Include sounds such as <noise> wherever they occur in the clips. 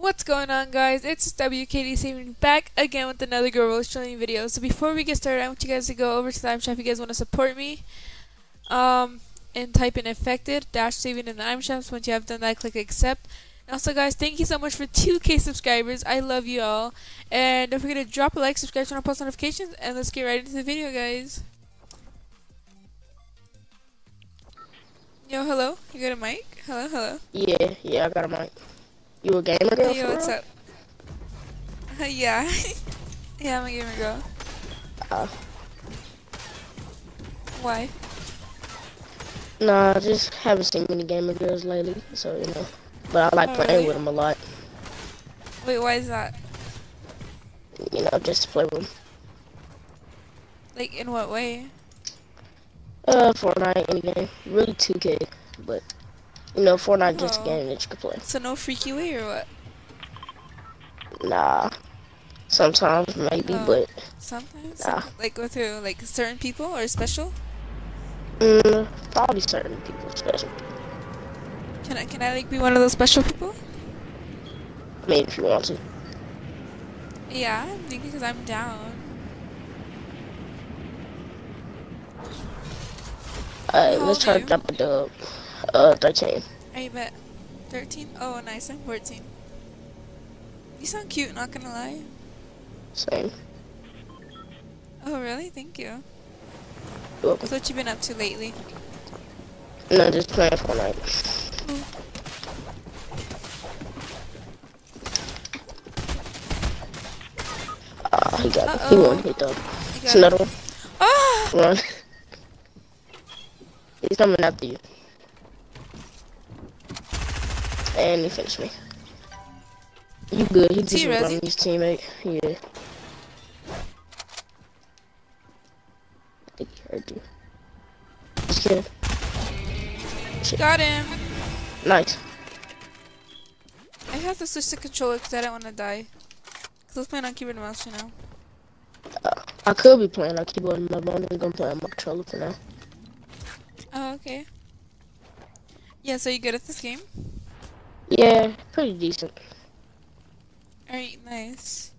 What's going on guys? It's WKD7 back again with another Girl Showing video. So before we get started, I want you guys to go over to the shop if you guys want to support me. Um, and type in affected dash saving in the shops. Once you have done that, click accept. And also guys, thank you so much for 2k subscribers. I love you all. And don't forget to drop a like, subscribe, turn on post notifications, and let's get right into the video guys. Yo, hello? You got a mic? Hello, hello. Yeah, yeah, I got a mic. You a gamer girl? Hey, what's up? Uh, <laughs> yeah. <laughs> yeah, I'm a gamer girl. Uh, Why? nah, I just haven't seen many gamer girls lately, so you know. But I like Oh, playing really? with them a lot. Wait, why is that? You know, just to play with them. Like, in what way? Uh, Fortnite, any game. Really 2K, but you know, Fortnite just a Oh. game that you can play. So no freaky way or what? Nah, sometimes maybe, Oh. but Sometimes? Nah. Like, go through, like, certain people or special? mm, probably certain people special. Can I, can I, like, be one of those special people? I mean, if you want to. Yeah, I'm thinking because I'm down. Alright, let's try to drop a dub. Uh, 13. I bet. 13? Oh, nice. I'm 14. You sound cute, not gonna lie. Same. Oh, really? Thank you. You're welcome. So what you been up to lately? No, just playing Fortnite. Ah, he got it. He Uh-oh. won. He done. You It's got another one. Ah! Run. He's coming after you. And he finished me. You good. He just resi? his teammate. Yeah. I think he heard you. Just kidding. Got him! Nice. I have to switch the controller because I don't want to die. Because I was playing on keyboard and mouse, you know. Uh, I could be playing on keyboard and mouse, but I'm just gonna play on my controller for now. Oh, okay. Yeah, so you good at this game? Yeah, pretty decent. Alright, nice.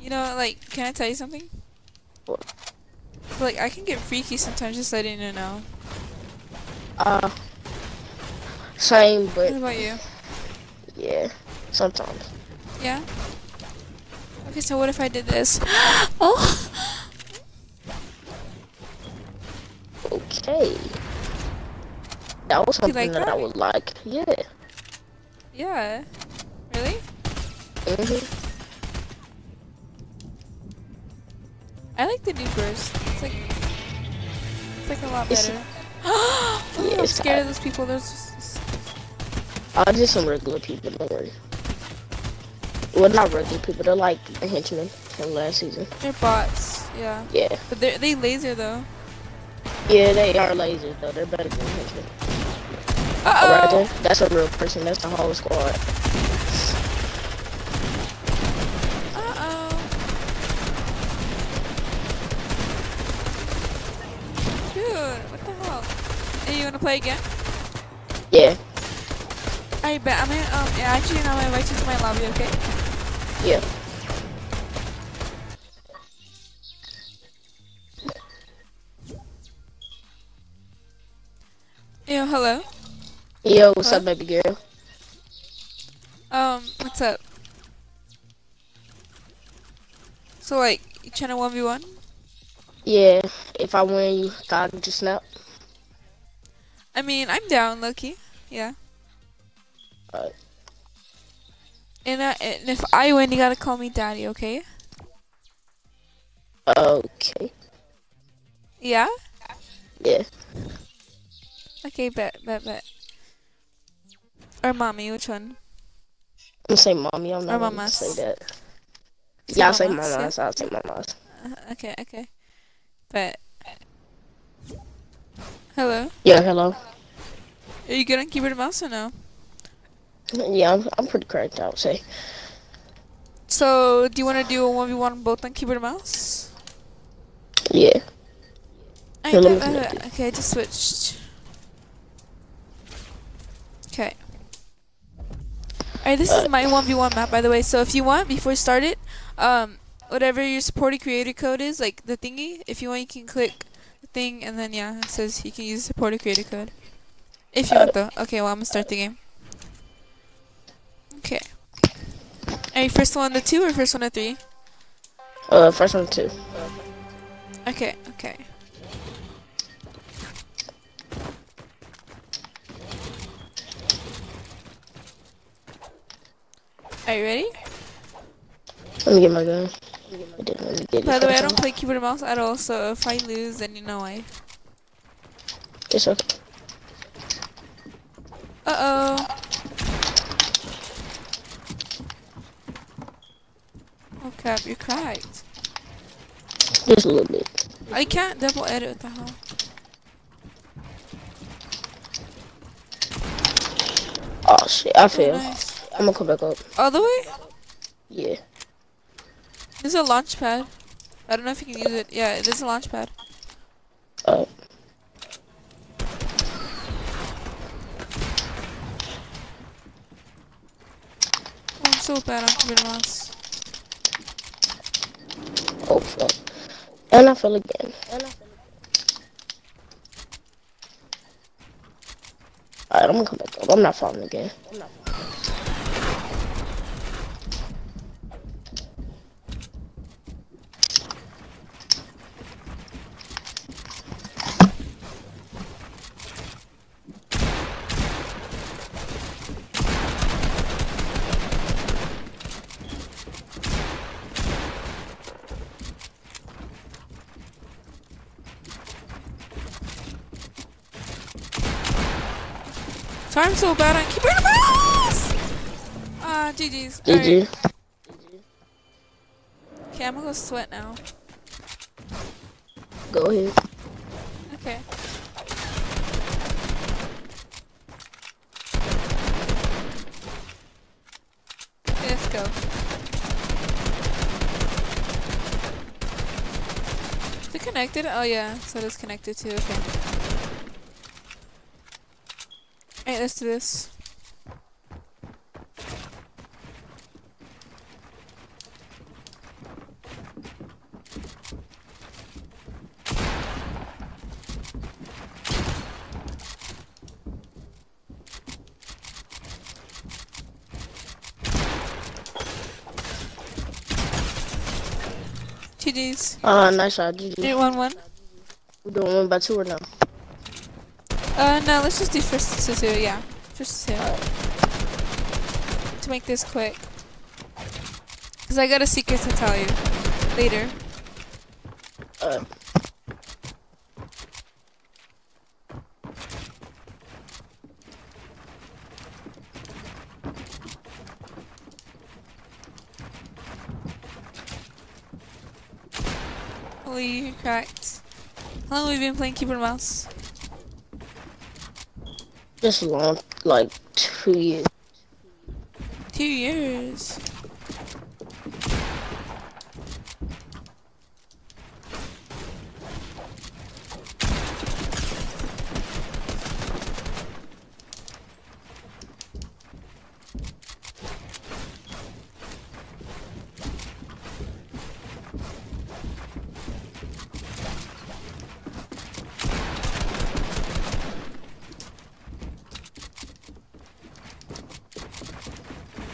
You know, like, can I tell you something? What? Like, I can get freaky sometimes, just letting you know. Uh, same, What but about you? yeah, sometimes. Yeah? Okay, so what if I did this? <gasps> oh! That was something like that, I would like. Yeah. Yeah. Really? hmm I like the new burst. It's like, it's like a lot It's- better. <gasps> oh, I'm scared of those people. There's just, Uh, just some regular people, don't worry. Well, not regular people. They're like the henchmen from last season. they're bots. Yeah. Yeah. But they they laser though. Yeah, they are lasers, though. They're better than henchmen. Uh Oh, right there. That's a real person. That's the whole squad. Uh oh. Dude, what the hell? Hey, you wanna play again? Yeah. I bet I'm gonna um yeah, actually I'm gonna invite you to my lobby, okay? Yeah. Yo, hello. Yo, what's up, baby girl? Um, what's up? So like, you trying to one v one? Yeah. If I win, you gotta just snap. I mean, I'm down, Loki. Yeah. Alright. And, uh, and if I win, you gotta call me daddy, okay? Okay. Yeah? Yeah. Okay, bet, bet, bet. Or mommy, which one? I'm gonna say mommy. I'm not Or gonna say that. Say Yeah, I'll say mamas, yeah? I'll say mamas. Uh, okay, okay. But Hello? Yeah, hello. Are you good on keyboard and mouse or no? Yeah, I'm, I'm pretty correct, I would say. So, do you want to do a 1v1 both on keyboard and mouse? Yeah. I Here, let me don't- connect okay, I just switched. Okay. Alright, this is my 1v1 map, by the way. So if you want, before you start it, um, whatever your supported creator code is, like the thingy, if you want, you can click the thing, and then, yeah, it says you can use supported creator code. If you want, though. Okay, well, I'm gonna start the game. Okay. Alright, first one to two or first one to three? Uh, first one two. Okay, okay. Are you ready? Let me get my gun. I didn't really get By the way, I don't play keyboard and mouse at all, so if I lose, then you know why. It's okay. Uh oh. Oh crap, you cracked. Just a little bit. I can't double edit, what the hell? Oh shit, I Oh, failed. nice. I'm gonna come back up. All the way? Yeah. There's a launch pad. I don't know if you can use it. Yeah, there's a launch pad. Uh, Oh, I'm so bad keyboard and mouse. oh fuck. And I fell again. And I fell Alright, I'm gonna come back up. I'm not falling again. I'm not I'm so bad on keyboard and mouse! Ah, GG's. Alright. GG. Okay, I'm gonna go sweat now. Go ahead. Okay. Okay, let's go. Is it connected? Oh yeah, so it's connected too, okay. Let's do this. GG's. Uh, nice shot. GG. 8 1 1. We're doing one by two or no? Uh, no, let's just do first to two, yeah. First to two. To make this quick. Because I got a secret to tell you. Later. Uh, Holy, cracked. How long have we been playing keyboard mouse? Just long, like two years. Two years.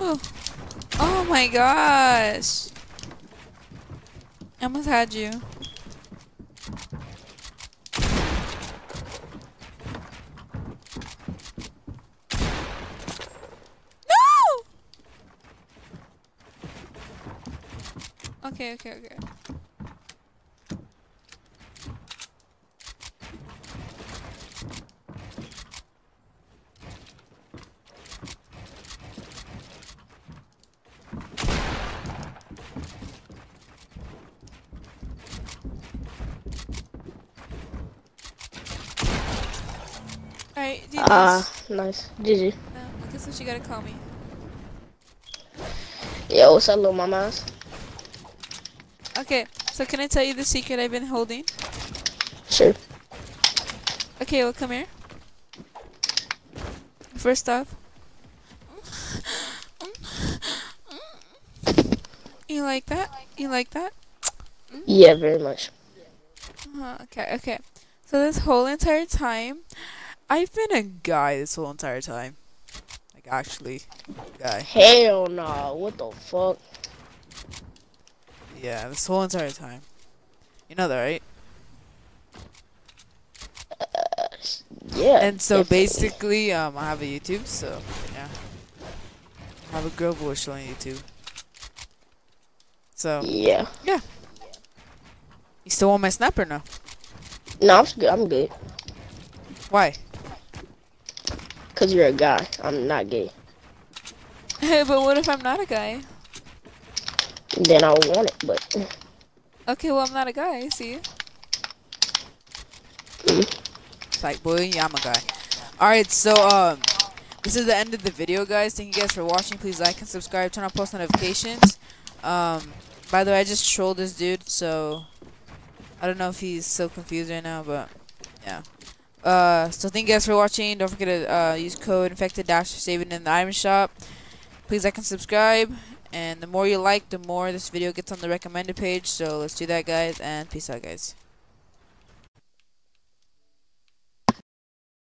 Oh. Oh my gosh. I almost had you. No! Okay, okay, okay. Alright, Ah, nice. GG. Uh, I guess what you gotta call me. Yeah, what's up, little mamas? Okay, so can I tell you the secret I've been holding? Sure. Okay, well, come here. First off, You like that? You like that? Yeah, very much. Uh, okay, okay. So this whole entire time, I've been a guy this whole entire time. Like actually, guy. Hell no. What the fuck? Yeah, this whole entire time. You know that, right? Yeah. And so definitely. basically, um, I have a YouTube, so yeah, I have a girl voice on YouTube. So Yeah. Yeah. You still want my snap or no? No, I'm good. I'm good. Why? Cause you're a guy. I'm not gay. Hey, <laughs> but what if I'm not a guy? Then I want it, but Okay, well I'm not a guy. See? It's like, boy, yeah, I'm a guy. All right, so um, this is the end of the video, guys. Thank you guys for watching. Please like and subscribe. Turn on post notifications. Um, by the way, I just trolled this dude, so I don't know if he's so confused right now, but yeah. Uh, so thank you guys for watching. Don't forget to uh, use code infected dash save it in the item shop. Please like and subscribe. And the more you like, the more this video gets on the recommended page. So let's do that, guys. And peace out, guys.